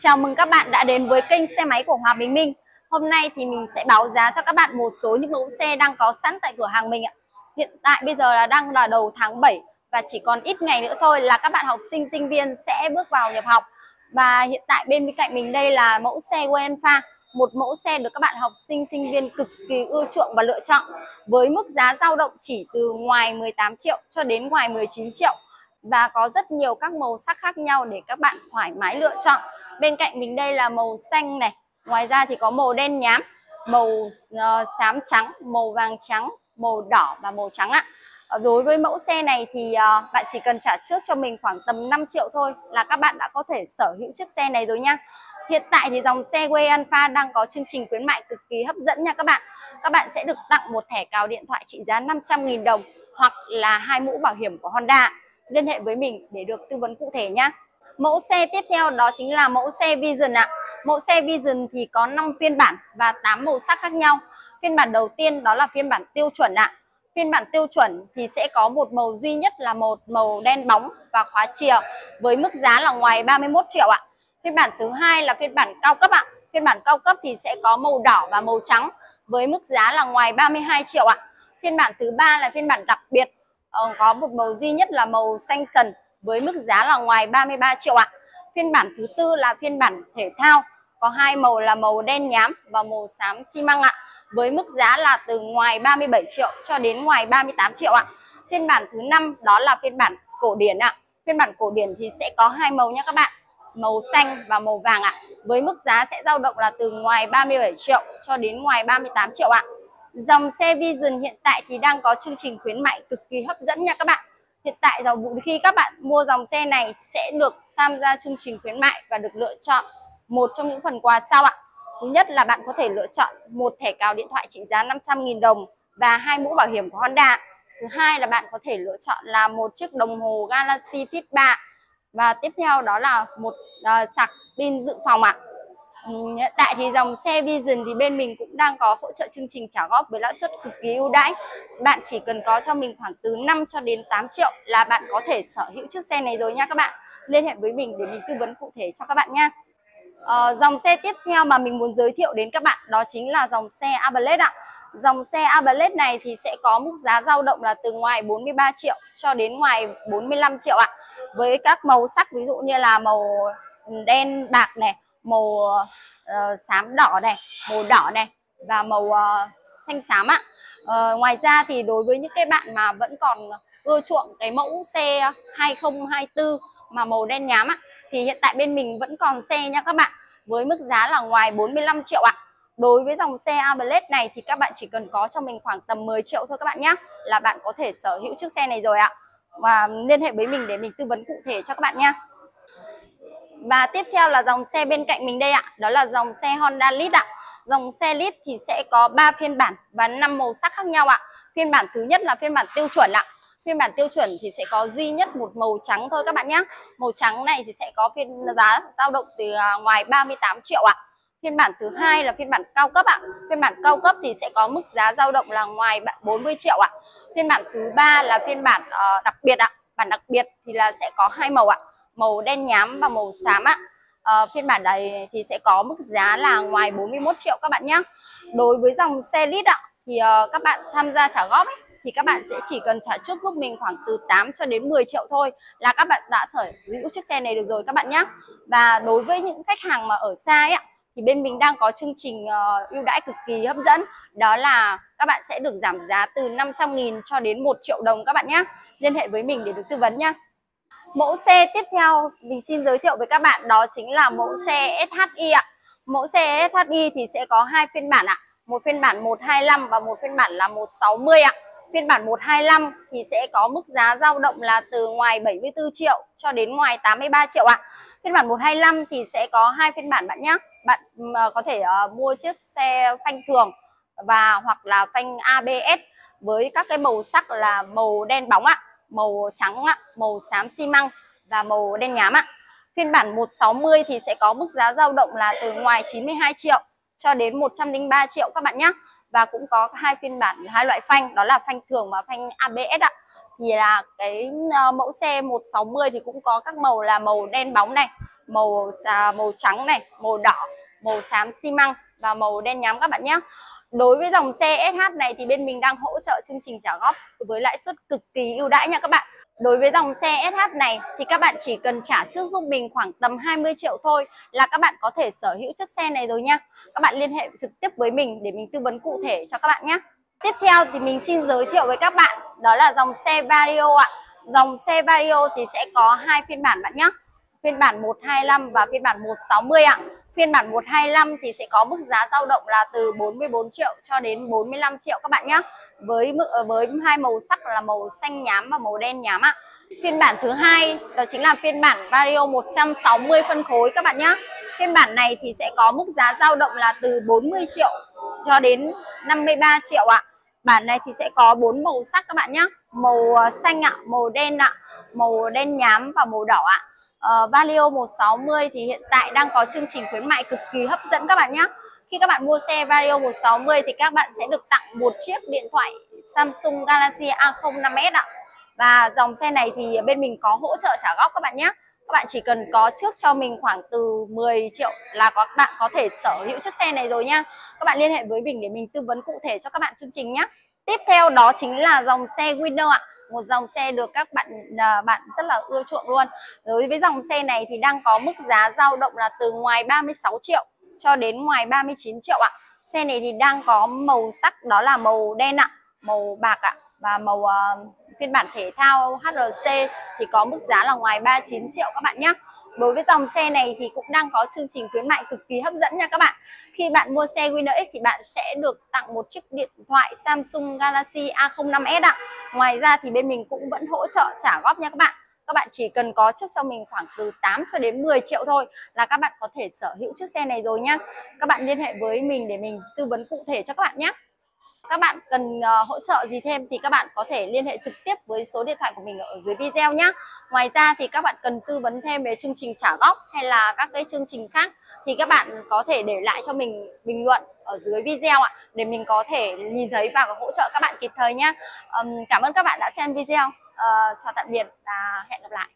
Chào mừng các bạn đã đến với kênh xe máy của Hòa Bình Minh. Hôm nay thì mình sẽ báo giá cho các bạn một số những mẫu xe đang có sẵn tại cửa hàng mình ạ. Hiện tại bây giờ là đang là đầu tháng 7 và chỉ còn ít ngày nữa thôi là các bạn học sinh sinh viên sẽ bước vào nhập học. Và hiện tại bên bên cạnh mình đây là mẫu xe Wenfa, một mẫu xe được các bạn học sinh sinh viên cực kỳ ưa chuộng và lựa chọn với mức giá dao động chỉ từ ngoài 18 triệu cho đến ngoài 19 triệu và có rất nhiều các màu sắc khác nhau để các bạn thoải mái lựa chọn bên cạnh mình đây là màu xanh này ngoài ra thì có màu đen nhám màu uh, xám trắng màu vàng trắng màu đỏ và màu trắng ạ. Ờ, đối với mẫu xe này thì uh, bạn chỉ cần trả trước cho mình khoảng tầm 5 triệu thôi là các bạn đã có thể sở hữu chiếc xe này rồi nha. Hiện tại thì dòng xe Way Alpha đang có chương trình khuyến mại cực kỳ hấp dẫn nha các bạn. Các bạn sẽ được tặng một thẻ cào điện thoại trị giá 500.000 đồng hoặc là hai mũ bảo hiểm của Honda. Liên hệ với mình để được tư vấn cụ thể nhé Mẫu xe tiếp theo đó chính là mẫu xe Vision ạ. Mẫu xe Vision thì có 5 phiên bản và 8 màu sắc khác nhau. Phiên bản đầu tiên đó là phiên bản tiêu chuẩn ạ. Phiên bản tiêu chuẩn thì sẽ có một màu duy nhất là một màu đen bóng và khóa chìa với mức giá là ngoài 31 triệu ạ. Phiên bản thứ hai là phiên bản cao cấp ạ. Phiên bản cao cấp thì sẽ có màu đỏ và màu trắng với mức giá là ngoài 32 triệu ạ. Phiên bản thứ ba là phiên bản đặc biệt ờ, có một màu duy nhất là màu xanh sần với mức giá là ngoài 33 triệu ạ. Phiên bản thứ tư là phiên bản thể thao, có hai màu là màu đen nhám và màu xám xi măng ạ. Với mức giá là từ ngoài 37 triệu cho đến ngoài 38 triệu ạ. Phiên bản thứ năm đó là phiên bản cổ điển ạ. Phiên bản cổ điển thì sẽ có hai màu nha các bạn, màu xanh và màu vàng ạ. Với mức giá sẽ dao động là từ ngoài 37 triệu cho đến ngoài 38 triệu ạ. Dòng xe Vision hiện tại thì đang có chương trình khuyến mại cực kỳ hấp dẫn nha các bạn. Hiện tại dòng khi các bạn mua dòng xe này sẽ được tham gia chương trình khuyến mại và được lựa chọn một trong những phần quà sau ạ. Thứ nhất là bạn có thể lựa chọn một thẻ cào điện thoại trị giá 500.000 đồng và hai mũ bảo hiểm của Honda. Thứ hai là bạn có thể lựa chọn là một chiếc đồng hồ Galaxy Fit 3 và tiếp theo đó là một uh, sạc pin dự phòng ạ. Ừ, Hiện tại thì dòng xe Vision thì bên mình cũng đang có hỗ trợ chương trình trả góp với lãi suất cực kỳ ưu đãi. Bạn chỉ cần có cho mình khoảng từ 5 cho đến 8 triệu là bạn có thể sở hữu chiếc xe này rồi nha các bạn. Liên hệ với mình để mình tư vấn cụ thể cho các bạn nha. À, dòng xe tiếp theo mà mình muốn giới thiệu đến các bạn đó chính là dòng xe Abarlet ạ. Dòng xe Abarlet này thì sẽ có mức giá dao động là từ ngoài 43 triệu cho đến ngoài 45 triệu ạ. Với các màu sắc ví dụ như là màu đen bạc này, màu uh, xám đỏ này màu đỏ này và màu uh, xanh xám ạ. Uh, ngoài ra thì đối với những cái bạn mà vẫn còn ưa chuộng cái mẫu xe 2024 mà màu đen nhám ạ thì hiện tại bên mình vẫn còn xe nha các bạn với mức giá là ngoài 45 triệu ạ. Đối với dòng xe Averlet này thì các bạn chỉ cần có cho mình khoảng tầm 10 triệu thôi các bạn nhé là bạn có thể sở hữu chiếc xe này rồi ạ. Và liên hệ với mình để mình tư vấn cụ thể cho các bạn nha và tiếp theo là dòng xe bên cạnh mình đây ạ, đó là dòng xe Honda Lead ạ. Dòng xe Lead thì sẽ có 3 phiên bản và 5 màu sắc khác nhau ạ. Phiên bản thứ nhất là phiên bản tiêu chuẩn ạ. Phiên bản tiêu chuẩn thì sẽ có duy nhất một màu trắng thôi các bạn nhé. Màu trắng này thì sẽ có phiên giá dao động từ à, ngoài 38 triệu ạ. Phiên bản thứ hai là phiên bản cao cấp ạ. Phiên bản cao cấp thì sẽ có mức giá dao động là ngoài 40 triệu ạ. Phiên bản thứ ba là phiên bản uh, đặc biệt ạ. Bản đặc biệt thì là sẽ có hai màu ạ màu đen nhám và màu xám ạ. À, phiên bản này thì sẽ có mức giá là ngoài 41 triệu các bạn nhé đối với dòng xe lít ạ thì uh, các bạn tham gia trả góp ấy, thì các bạn sẽ chỉ cần trả trước giúp mình khoảng từ 8 cho đến 10 triệu thôi là các bạn đã sở hữu chiếc xe này được rồi các bạn nhé và đối với những khách hàng mà ở xa ấy, thì bên mình đang có chương trình uh, ưu đãi cực kỳ hấp dẫn. Đó là các bạn sẽ được giảm giá từ 500.000 cho đến 1 triệu đồng các bạn nhé liên hệ với mình để được tư vấn nhé Mẫu xe tiếp theo mình xin giới thiệu với các bạn đó chính là mẫu xe SHI ạ. Mẫu xe SHI thì sẽ có hai phiên bản ạ. Một phiên bản 125 và một phiên bản là 160 ạ. Phiên bản 125 thì sẽ có mức giá dao động là từ ngoài 74 triệu cho đến ngoài 83 triệu ạ. Phiên bản 125 thì sẽ có hai phiên bản bạn nhé. Bạn ờ, có thể uh, mua chiếc xe phanh thường và hoặc là phanh ABS với các cái màu sắc là màu đen bóng ạ màu trắng ạ, màu xám xi măng và màu đen nhám ạ. Phiên bản 160 thì sẽ có mức giá dao động là từ ngoài 92 triệu cho đến 103 triệu các bạn nhé. Và cũng có hai phiên bản hai loại phanh đó là phanh thường và phanh ABS ạ. Thì là cái uh, mẫu xe 160 thì cũng có các màu là màu đen bóng này, màu à, màu trắng này màu đỏ màu xám xi măng và màu đen nhám các bạn nhé đối với dòng xe SH này thì bên mình đang hỗ trợ chương trình trả góp với lãi suất cực kỳ ưu đãi nha các bạn Đối với dòng xe SH này thì các bạn chỉ cần trả trước giúp mình khoảng tầm 20 triệu thôi là các bạn có thể sở hữu chiếc xe này rồi nha. Các bạn liên hệ trực tiếp với mình để mình tư vấn cụ thể cho các bạn nhé. Tiếp theo thì mình xin giới thiệu với các bạn, đó là dòng xe Vario ạ. Dòng xe Vario thì sẽ có hai phiên bản bạn nhé. Phiên bản 125 và phiên bản 160 ạ. Phiên bản 125 thì sẽ có mức giá dao động là từ 44 triệu cho đến 45 triệu các bạn nhé với ờ, với hai màu sắc là màu xanh nhám và màu đen nhám ạ. Phiên bản thứ hai đó chính là phiên bản Vario 160 phân khối các bạn nhé. Phiên bản này thì sẽ có mức giá dao động là từ 40 triệu cho đến 53 triệu ạ. Bản này thì sẽ có bốn màu sắc các bạn nhé. Màu ờ, xanh ạ, màu đen ạ, màu đen nhám và màu đỏ ạ. Uh, Vario 160 thì hiện tại đang có chương trình khuyến mại cực kỳ hấp dẫn các bạn nhé. Khi các bạn mua xe Vario 160 thì các bạn sẽ được tặng một chiếc điện thoại Samsung Galaxy A05 5S ạ. Và dòng xe này thì bên mình có hỗ trợ trả góp các bạn nhé. Các bạn chỉ cần có trước cho mình khoảng từ 10 triệu là các bạn có thể sở hữu chiếc xe này rồi nha. Các bạn liên hệ với mình để mình tư vấn cụ thể cho các bạn chương trình nhé. Tiếp theo đó chính là dòng xe Winner ạ một dòng xe được các bạn à, bạn rất là ưa chuộng luôn đối với dòng xe này thì đang có mức giá dao động là từ ngoài 36 triệu cho đến ngoài 39 triệu ạ. Xe này thì đang có màu sắc đó là màu đen ạ, màu bạc ạ và màu uh, phiên bản thể thao HRC thì có mức giá là ngoài 39 triệu các bạn nhé. Đối với dòng xe này thì cũng đang có chương trình khuyến mại cực kỳ hấp dẫn nha các bạn. Khi bạn mua xe Winner X thì bạn sẽ được tặng một chiếc điện thoại Samsung Galaxy A05s ạ. Ngoài ra thì bên mình cũng vẫn hỗ trợ trả góp nha các bạn. Các bạn chỉ cần có trước cho mình khoảng từ 8 cho đến 10 triệu thôi là các bạn có thể sở hữu chiếc xe này rồi nhá các bạn liên hệ với mình để mình tư vấn cụ thể cho các bạn nhé. Các bạn cần uh, hỗ trợ gì thêm thì các bạn có thể liên hệ trực tiếp với số điện thoại của mình ở dưới video nhé ngoài ra thì các bạn cần tư vấn thêm về chương trình trả góp hay là các cái chương trình khác thì các bạn có thể để lại cho mình bình luận ở dưới video ạ để mình có thể nhìn thấy và hỗ trợ các bạn kịp thời nhé um, cảm ơn các bạn đã xem video. Uh, chào tạm biệt và hẹn gặp lại.